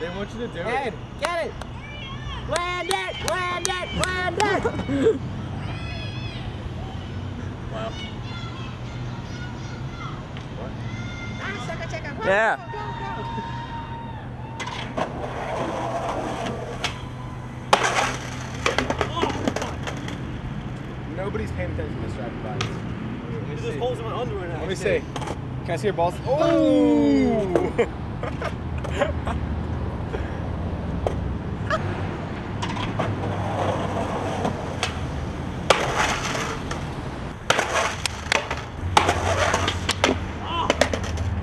They want you to do Ed, it. get it! Land it! Land it! Land it! Wow. Ah, yeah. Nobody's paying attention to this traffic lights. Let me There's see. holes in my underwear now. Let me see. Can I see your balls? Oh!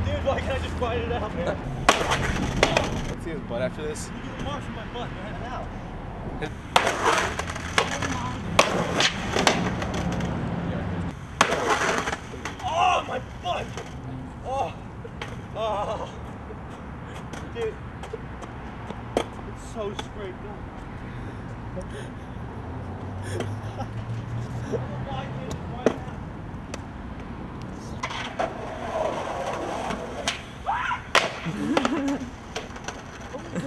Dude, why can't I just fight it out, man? Let's see his butt after this. You marks my butt right now. Oh, my butt! Oh, oh, dude, it's so scraped up. Why can't I fight it out?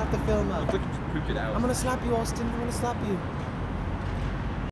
Slap the film up. Look, pooped it out. I'm gonna slap you, Austin. I'm gonna slap you.